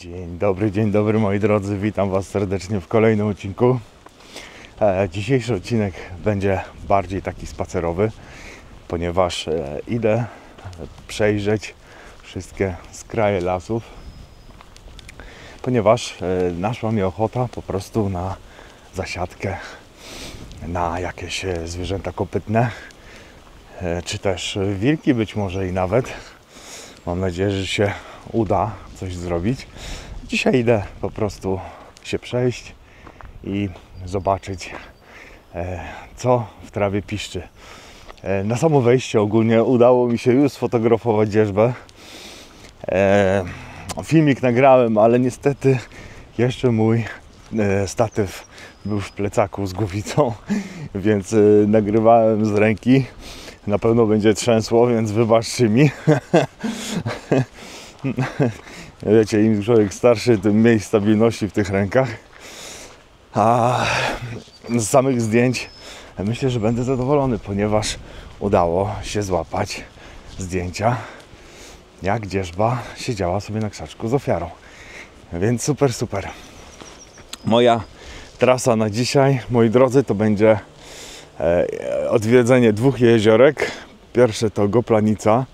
Dzień dobry, dzień dobry moi drodzy, witam Was serdecznie w kolejnym odcinku. E, dzisiejszy odcinek będzie bardziej taki spacerowy, ponieważ e, idę przejrzeć wszystkie skraje lasów, ponieważ e, naszła mi ochota po prostu na zasiadkę, na jakieś e, zwierzęta kopytne, e, czy też wilki być może i nawet. Mam nadzieję, że się uda coś zrobić. Dzisiaj idę po prostu się przejść i zobaczyć, e, co w trawie piszczy. E, Na samo wejście ogólnie udało mi się już sfotografować dzierżbę. E, Filmik nagrałem, ale niestety jeszcze mój statyw był w plecaku z głowicą, więc nagrywałem z ręki. Na pewno będzie trzęsło, więc wybaczcie mi. Wiecie, im człowiek starszy, tym mniej stabilności w tych rękach. A z samych zdjęć myślę, że będę zadowolony, ponieważ udało się złapać zdjęcia, jak dzierżba siedziała sobie na krzaczku z ofiarą. Więc super, super. Moja trasa na dzisiaj, moi drodzy, to będzie e, odwiedzenie dwóch jeziorek. Pierwsze to Goplanica,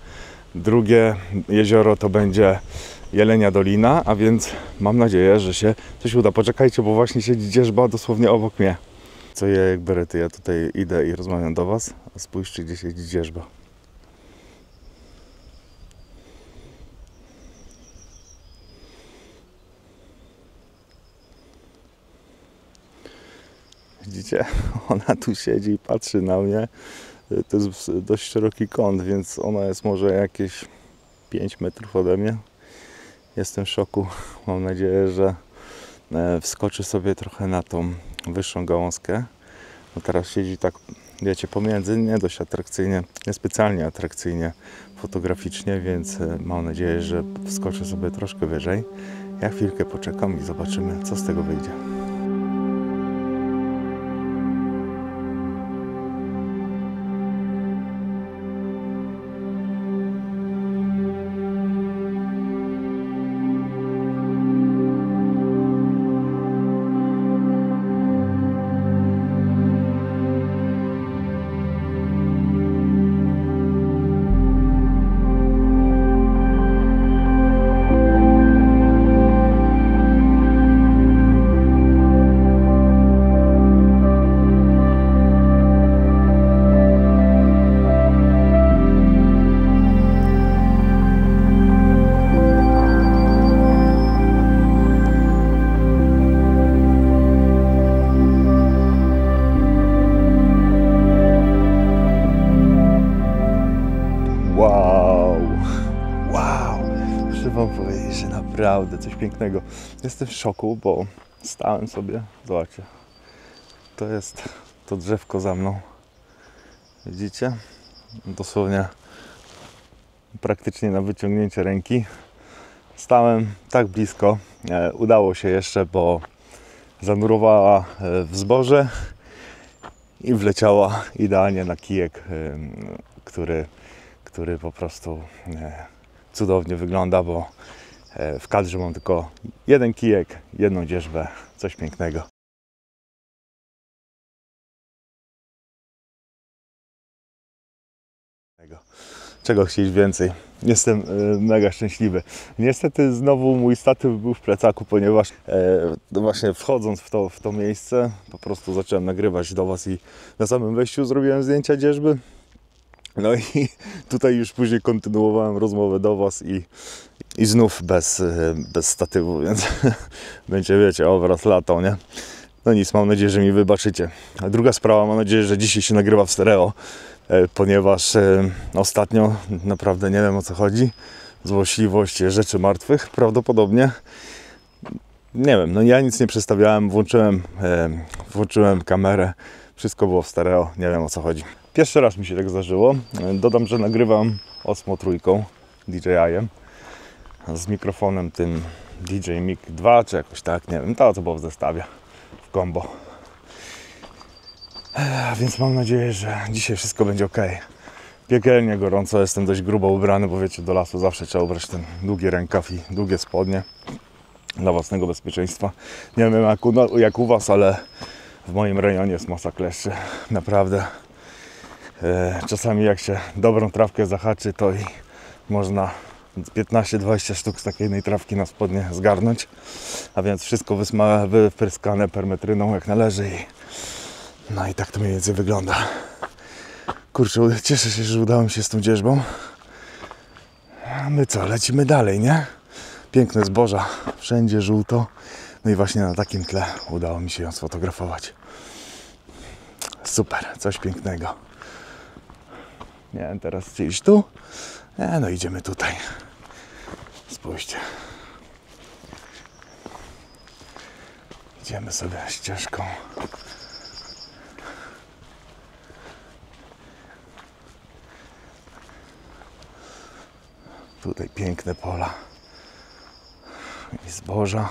drugie jezioro to będzie Jelenia Dolina, a więc mam nadzieję, że się coś uda. Poczekajcie, bo właśnie siedzi dzierżba dosłownie obok mnie. Co ja jak berety, ja tutaj idę i rozmawiam do Was, a spójrzcie, gdzie siedzi dzierżba. Widzicie? Ona tu siedzi i patrzy na mnie. To jest dość szeroki kąt, więc ona jest może jakieś 5 metrów ode mnie. Jestem w szoku. Mam nadzieję, że e, wskoczy sobie trochę na tą wyższą gałązkę. No teraz siedzi tak, wiecie, pomiędzy, nie dość atrakcyjnie, niespecjalnie atrakcyjnie fotograficznie, więc e, mam nadzieję, że wskoczę sobie troszkę wyżej. Ja chwilkę poczekam i zobaczymy, co z tego wyjdzie. Naprawdę coś pięknego. Jestem w szoku, bo stałem sobie, zobaczcie, to jest to drzewko za mną. Widzicie? Dosłownie praktycznie na wyciągnięcie ręki. Stałem tak blisko, e, udało się jeszcze, bo zanurowała e, w zboże i wleciała idealnie na kijek, em, który który po prostu e, cudownie wygląda, bo e, w kadrze mam tylko jeden kijek, jedną dzierżbę, coś pięknego. Czego chcieć więcej? Jestem e, mega szczęśliwy. Niestety znowu mój statyw był w plecaku, ponieważ e, no właśnie wchodząc w to, w to miejsce po prostu zacząłem nagrywać do Was i na samym wejściu zrobiłem zdjęcia dzierżby. No i tutaj już później kontynuowałem rozmowę do Was i, i znów bez, e, bez statywu, więc będzie, wiecie, obraz latał, nie? No nic, mam nadzieję, że mi wybaczycie. A druga sprawa, mam nadzieję, że dzisiaj się nagrywa w stereo, e, ponieważ e, ostatnio naprawdę nie wiem o co chodzi. Złośliwość rzeczy martwych prawdopodobnie. Nie wiem, no ja nic nie przestawiałem, włączyłem, włączyłem kamerę, wszystko było w stereo, nie wiem o co chodzi. Pierwszy raz mi się tak zdarzyło. Dodam, że nagrywam Osmo trójką DJI-em z mikrofonem tym DJ Mic 2 czy jakoś tak, nie wiem, to co było w zestawie w combo. Więc mam nadzieję, że dzisiaj wszystko będzie ok. Piekielnie gorąco, jestem dość grubo ubrany, bo wiecie, do lasu zawsze trzeba ubrać ten długi rękaw i długie spodnie. dla własnego bezpieczeństwa. Nie wiem jak u, no, jak u Was, ale w moim rejonie jest masa kleszy. Naprawdę. E, czasami jak się dobrą trawkę zahaczy, to i można 15-20 sztuk z takiej jednej trawki na spodnie zgarnąć. A więc wszystko wysma- wypryskane permetryną jak należy i no i tak to mniej więcej wygląda. Kurczę, cieszę się, że udało mi się z tą dzierżbą. A my co, lecimy dalej, nie? Piękne zboża, wszędzie żółto. No i właśnie na takim tle udało mi się ją sfotografować. Super, coś pięknego. Nie teraz iść tu? Nie, no idziemy tutaj. Idziemy sobie ścieżką. Tutaj piękne pola i zboża.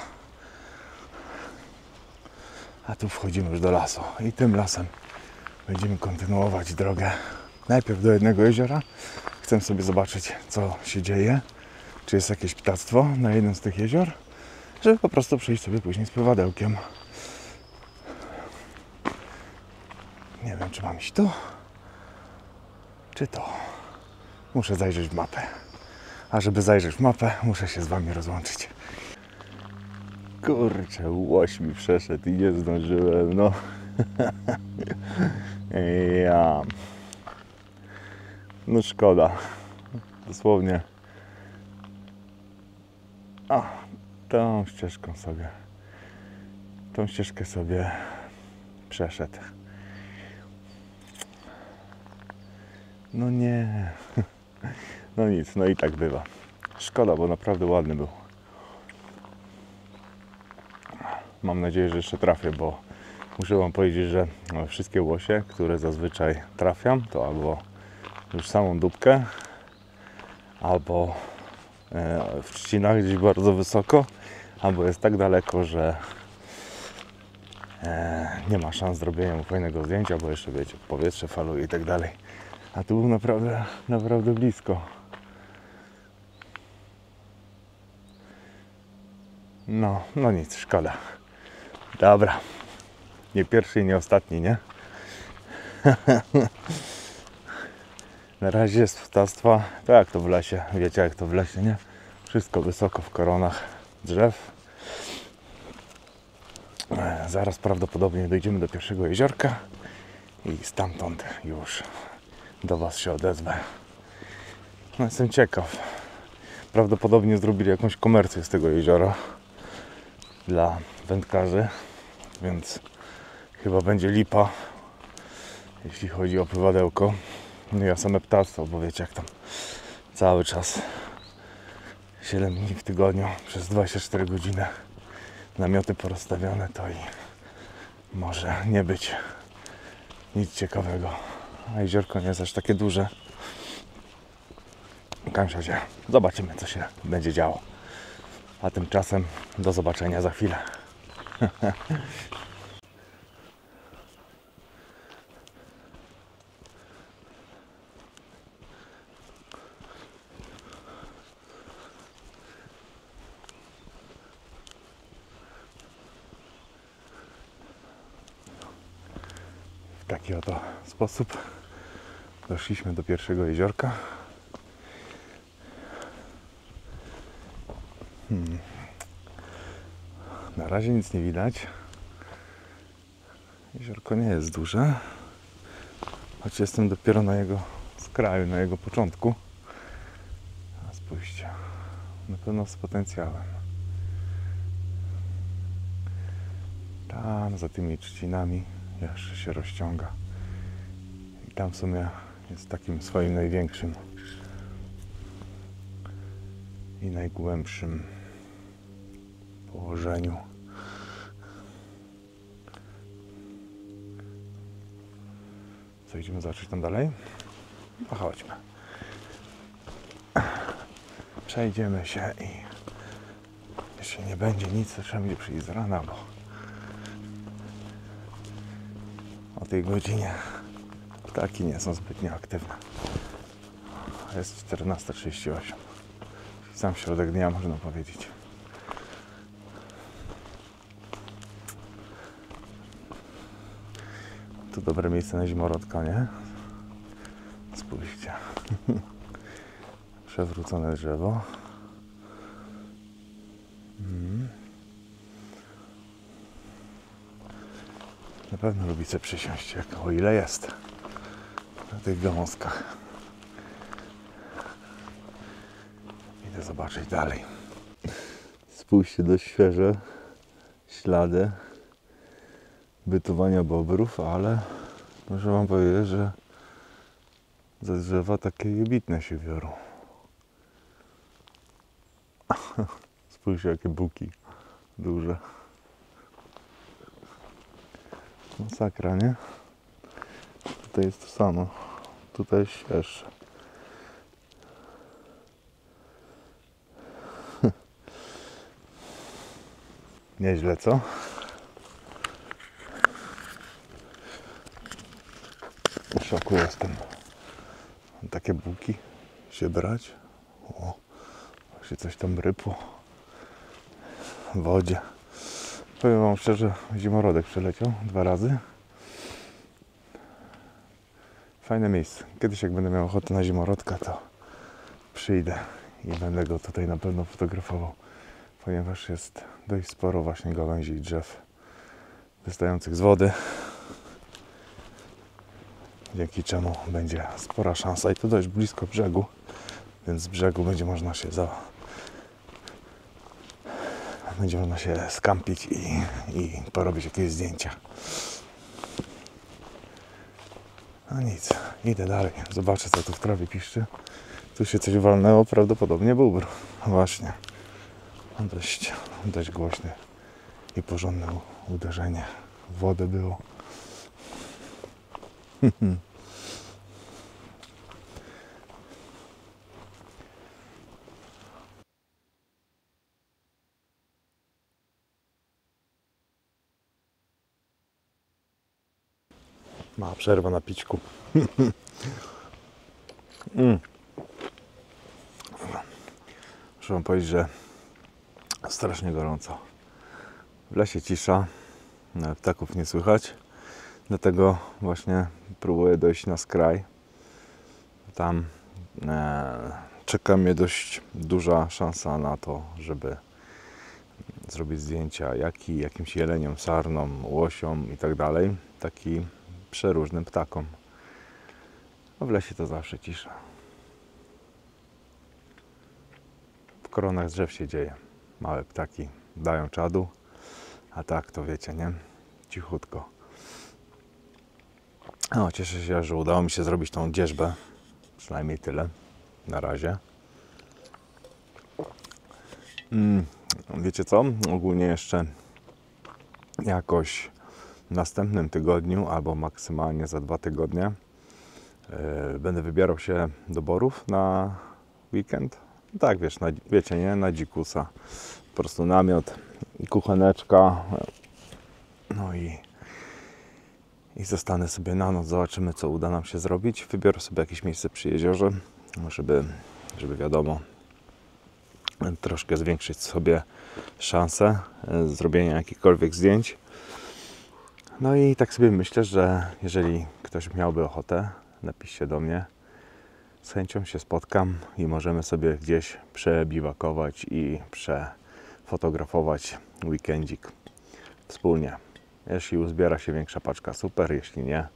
A tu wchodzimy już do lasu. I tym lasem będziemy kontynuować drogę. Najpierw do jednego jeziora. Chcę sobie zobaczyć, co się dzieje. Czy jest jakieś ptactwo na jednym z tych jezior. Żeby po prostu przyjść sobie później z prowadełkiem. Nie wiem, czy mam iść tu, czy to. Muszę zajrzeć w mapę. A żeby zajrzeć w mapę, muszę się z Wami rozłączyć. Kurczę, łoś mi przeszedł i nie zdążyłem, no. ja. No szkoda. Dosłownie. A, tą ścieżką sobie. Tą ścieżkę sobie przeszedł. No nie. No nic, no i tak bywa. Szkoda, bo naprawdę ładny był. Mam nadzieję, że jeszcze trafię, bo muszę Wam powiedzieć, że wszystkie łosie, które zazwyczaj trafiam, to albo już samą dupkę, albo w trzcinach gdzieś bardzo wysoko, albo jest tak daleko, że e, nie ma szans zrobienia mu fajnego zdjęcia, bo jeszcze wiecie, powietrze faluje i tak dalej. A tu był naprawdę, naprawdę blisko. No, no nic, szkoda. Dobra. Nie pierwszy i nie ostatni, nie? Na razie jest ptactwa, tak jak to w lesie, wiecie jak to w lesie, nie? Wszystko wysoko w koronach drzew. E, Zaraz prawdopodobnie dojdziemy do pierwszego jeziorka i stamtąd już do Was się odezwę. No jestem ciekaw. Prawdopodobnie zrobili jakąś komercję z tego jeziora dla wędkarzy, więc chyba będzie lipa, jeśli chodzi o pływadełko. No o same ptactwo, bo wiecie jak tam cały czas 7 dni w tygodniu przez 24 godziny namioty porozstawione, to i może nie być nic ciekawego. A jeziorko nie jest aż takie duże. W każdym razie zobaczymy, co się będzie działo. A tymczasem do zobaczenia za chwilę. W taki oto sposób doszliśmy do pierwszego jeziorka. Hmm. Na razie nic nie widać. Jeziorko nie jest duże, choć jestem dopiero na jego skraju, na jego początku. A spójrzcie, na pewno z potencjałem. Tam za tymi trzcinami jeszcze się rozciąga. Tam w sumie jest takim swoim największym i najgłębszym położeniu. Co, idziemy zobaczyć tam dalej? No chodźmy. Przejdziemy się i jeśli nie będzie nic, to trzeba będzie przyjść z rana, bo o tej godzinie Ptaki nie są zbytnio aktywne. Jest 14.38. Sam środek dnia można powiedzieć. Tu dobre miejsce na zimorodko, nie? Spójrzcie. Przewrócone drzewo. Hmm. Na pewno lubicie przysiąść, jak o ile jest na tych gałązkach. Idę zobaczyć dalej. Spójrzcie dość świeże ślady bytowania bobrów, ale muszę Wam powiedzieć, że ze drzewa takie jebitne się biorą. Spójrzcie jakie buki duże. Masakra, nie? Tutaj jest to samo. Tutaj świeższe. Nieźle, co? W szoku jestem. Takie buki się brać. O, się coś tam rypło w wodzie. Powiem Wam szczerze, zimorodek przeleciał dwa razy. Fajne miejsce. Kiedyś jak będę miał ochotę na zimorodka, to przyjdę i będę go tutaj na pewno fotografował, ponieważ jest dość sporo właśnie gałęzi i drzew wystających z wody. Dzięki czemu będzie spora szansa i to dość blisko brzegu, więc z brzegu będzie można się za, będzie można się skampić i, i porobić jakieś zdjęcia. No nic, idę dalej, zobaczę co tu w trawie piszczy. Tu się coś walnęło, prawdopodobnie bóbr. Właśnie. Dość, dość głośne i porządne uderzenie wodę było. Ma przerwa na pićku. mm. Muszę wam powiedzieć, że strasznie gorąco. W lesie cisza, ptaków nie słychać. Dlatego właśnie próbuję dojść na skraj. Tam e, czeka mnie dość duża szansa na to, żeby zrobić zdjęcia jaki, jakimś jeleniom, sarnom, łosiom i tak dalej. Taki przeróżnym ptakom. A w lesie to zawsze cisza. W koronach drzew się dzieje. Małe ptaki dają czadu, a tak to wiecie, nie? Cichutko. No, cieszę się, że udało mi się zrobić tą dzierzbę. Przynajmniej tyle. Na razie. Mm, wiecie co? Ogólnie jeszcze jakoś następnym tygodniu albo maksymalnie za dwa tygodnie yy, będę wybierał się do Borów na weekend. Tak, wiesz, na, wiecie, nie? Na dzikusa. Po prostu namiot i kucheneczka. No i, i zostanę sobie na noc. Zobaczymy, co uda nam się zrobić. Wybiorę sobie jakieś miejsce przy jeziorze, żeby, żeby wiadomo, troszkę zwiększyć sobie szanse e, zrobienia jakichkolwiek zdjęć. No i tak sobie myślę, że jeżeli ktoś miałby ochotę, napiszcie do mnie. Z chęcią się spotkam i możemy sobie gdzieś przebiwakować i przefotografować weekendzik wspólnie. Jeśli uzbiera się większa paczka, super. Jeśli nie,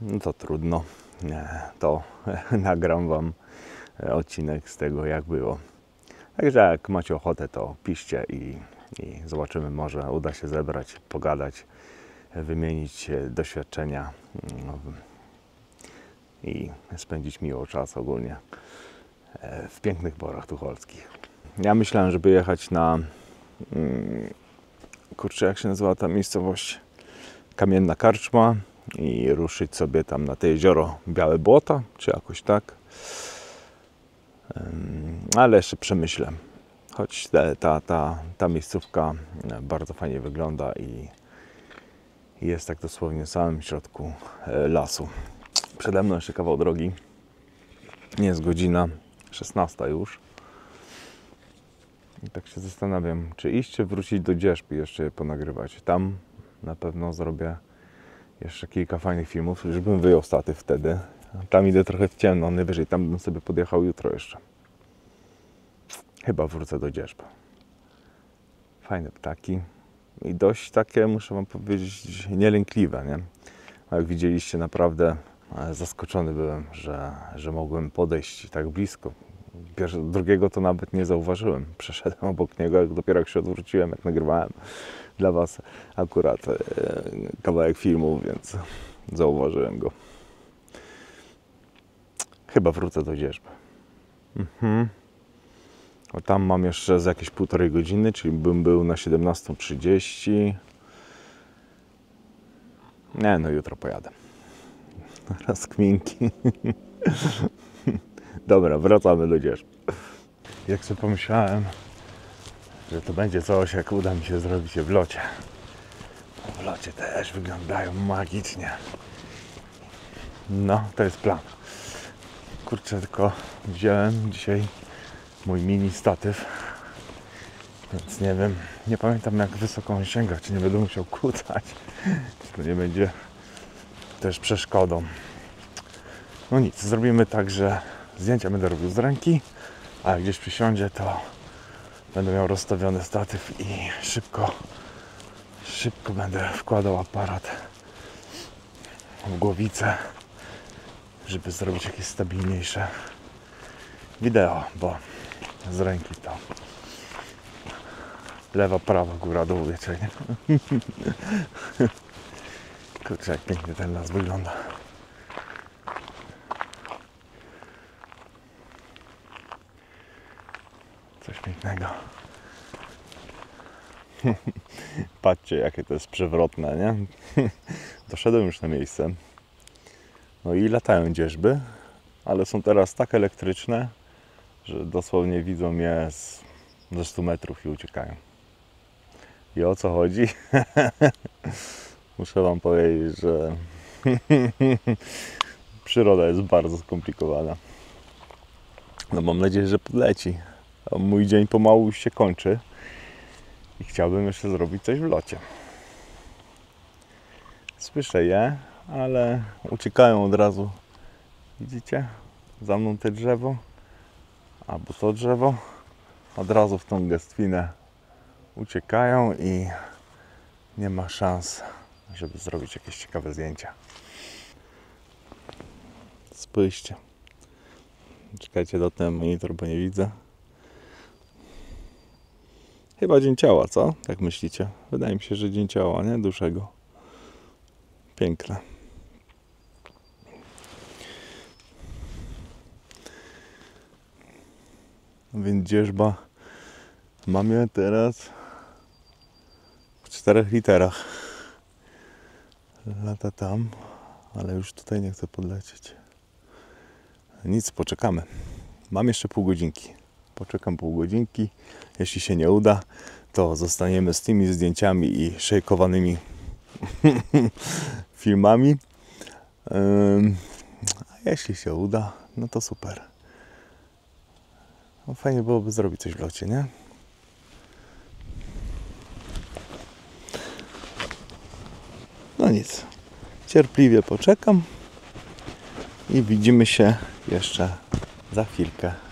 no to trudno. To nagram Wam odcinek z tego, jak było. Także jak macie ochotę, to piszcie i, i zobaczymy. Może uda się zebrać, pogadać, wymienić e, doświadczenia no, i spędzić miło czas ogólnie e, w pięknych borach tucholskich. Ja myślałem, żeby jechać na mm, kurczę, jak się nazywa ta miejscowość? Kamienna Karczma i ruszyć sobie tam na te jezioro Białe Błota, czy jakoś tak. Ale jeszcze przemyślę. Choć te, ta, ta, ta miejscówka e, bardzo fajnie wygląda i jest tak dosłownie w samym środku e, lasu. Przede mną jeszcze kawał drogi. Jest godzina 16 już. I tak się zastanawiam, czy iść, czy wrócić do Dzierzby jeszcze je ponagrywać. Tam na pewno zrobię Jeszcze kilka fajnych filmów. Już bym wyjął staty wtedy. Tam idę trochę w ciemno, najwyżej tam bym sobie podjechał jutro jeszcze. Chyba wrócę do dzierżby. Fajne ptaki. I dość takie, muszę Wam powiedzieć, nielękliwe, nie? Jak widzieliście, naprawdę e, zaskoczony byłem, że, że mogłem podejść tak blisko. Pierwsze, drugiego to nawet nie zauważyłem. Przeszedłem obok niego, dopiero jak się odwróciłem, jak nagrywałem dla Was akurat e, kawałek filmu, więc zauważyłem go. Chyba wrócę do dzierżby. Mhm. Tam mam jeszcze z jakieś półtorej godziny, czyli bym był na 17.30. Nie, no jutro pojadę. Rozkminki. Dobra, wracamy do. Jak sobie pomyślałem, że to będzie coś, jak uda mi się zrobić w locie. W locie też wyglądają magicznie. No, to jest plan. Kurczę, tylko wziąłem dzisiaj mój mini statyw. Więc nie wiem, nie pamiętam jak wysoko on sięga, czy nie będę musiał kłócać. To nie będzie też przeszkodą. No nic, zrobimy tak, że zdjęcia będę robił z ręki, a jak gdzieś przysiądzie, to będę miał rozstawiony statyw i szybko, szybko będę wkładał aparat w głowicę, żeby zrobić jakieś stabilniejsze wideo, bo z ręki to lewa, prawa, góra, dół, wiecie, nie? Kurczę, jak pięknie ten las wygląda. Coś pięknego. Patrzcie, jakie to jest przewrotne, nie? Doszedłem już na miejsce. No i latają dzierżby, ale są teraz tak elektryczne, że dosłownie widzą mnie z, ze 100 metrów i uciekają. I o co chodzi? Muszę Wam powiedzieć, że przyroda jest bardzo skomplikowana. No mam nadzieję, że podleci. A mój dzień pomału już się kończy i chciałbym jeszcze zrobić coś w locie. Słyszę je, ale uciekają od razu. Widzicie? Za mną te drzewo, albo to drzewo. Od razu w tą gestwinę uciekają i nie ma szans, żeby zrobić jakieś ciekawe zdjęcia. Spójrzcie. Czekajcie do ten monitor, bo nie widzę. Chyba dzień ciała, co? Tak myślicie? Wydaje mi się, że dzień ciała, nie? Dłuższego. Piękne. Więc dzierżba mam je teraz w czterech literach. Lata tam, ale już tutaj nie chcę podlecieć. Nic, poczekamy. Mam jeszcze pół godzinki. Poczekam pół godzinki. Jeśli się nie uda, to zostaniemy z tymi zdjęciami i szejkowanymi filmami. A jeśli się uda, no to super. No fajnie byłoby zrobić coś w locie, nie? No nic. Cierpliwie poczekam i widzimy się jeszcze za chwilkę.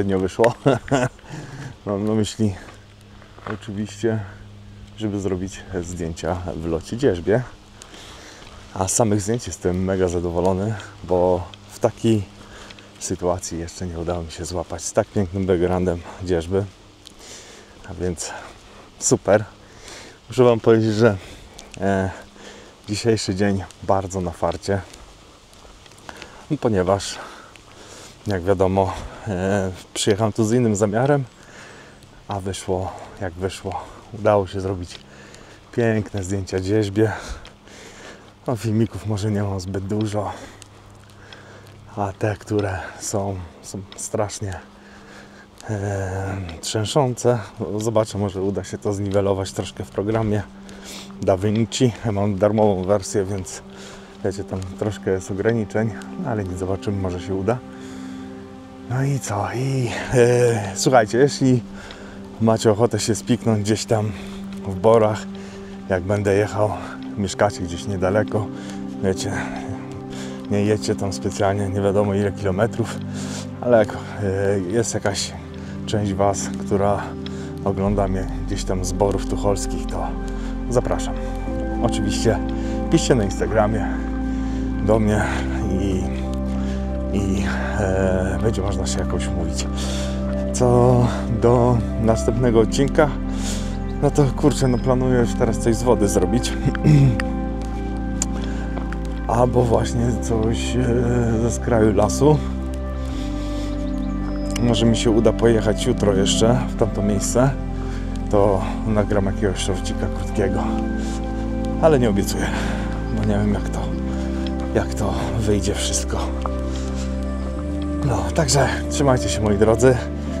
Średnio wyszło. Mam na myśli oczywiście, żeby zrobić zdjęcia w locie dzierżbie. A z samych zdjęć jestem mega zadowolony, bo w takiej sytuacji jeszcze nie udało mi się złapać z tak pięknym backgroundem dzierżby. A więc super. Muszę Wam powiedzieć, że e, dzisiejszy dzień bardzo na farcie, ponieważ jak wiadomo e, przyjechałem tu z innym zamiarem, a wyszło jak wyszło. Udało się zrobić piękne zdjęcia dzierżbie. No, filmików może nie mam zbyt dużo, a te, które są, są strasznie e, trzęszące. No, Zobaczę, może uda się to zniwelować troszkę w programie DaVinci. Ja mam darmową wersję, więc wiecie, tam troszkę jest ograniczeń, no, ale nie zobaczymy, może się uda. No i co? I e, słuchajcie, jeśli macie ochotę się spiknąć gdzieś tam w borach, jak będę jechał, mieszkacie gdzieś niedaleko, wiecie, nie jedźcie tam specjalnie, nie wiadomo ile kilometrów, ale jak e, jest jakaś część Was, która ogląda mnie gdzieś tam z borów tucholskich, to zapraszam. Oczywiście piszcie na Instagramie do mnie i, i e, będzie można się jakoś umówić. Co do następnego odcinka, no to kurczę, no planuję już teraz coś z wody zrobić. Albo właśnie coś e, ze skraju lasu. Może mi się uda pojechać jutro jeszcze w tamto miejsce. To nagram jakiegoś szorcika krótkiego. Ale nie obiecuję, bo nie wiem jak to, jak to wyjdzie wszystko. No, także trzymajcie się moi drodzy.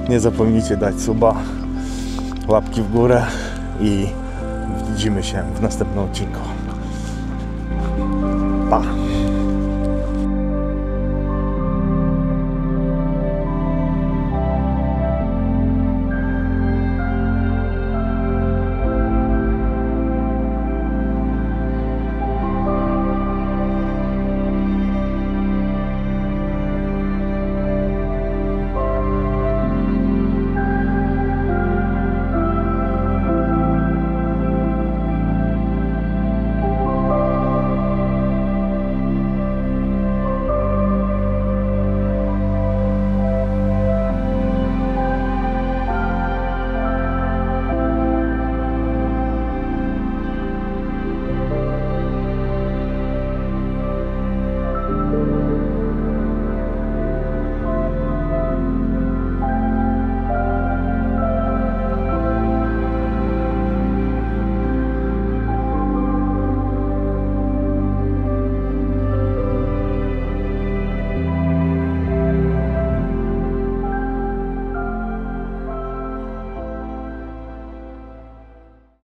Nie zapomnijcie dać suba, łapki w górę i widzimy się w następnym odcinku. Pa!